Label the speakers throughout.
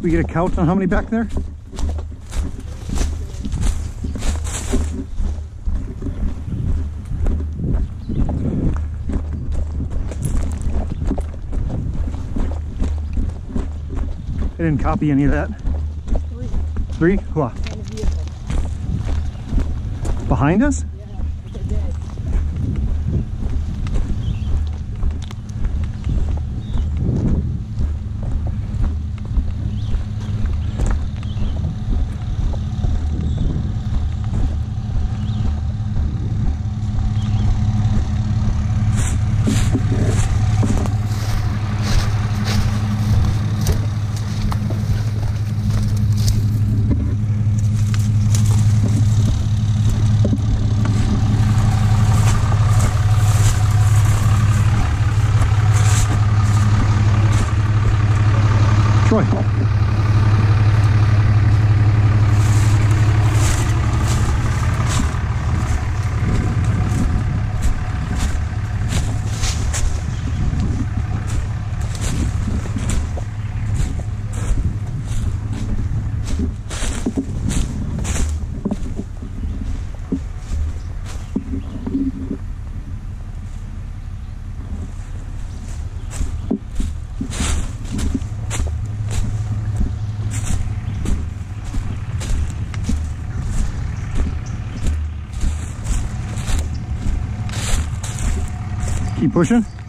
Speaker 1: we get a count on how many back there? I didn't copy any of that.
Speaker 2: Three
Speaker 1: Three? What?
Speaker 2: on the vehicle.
Speaker 1: Behind us? Pushing.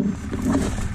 Speaker 1: もう。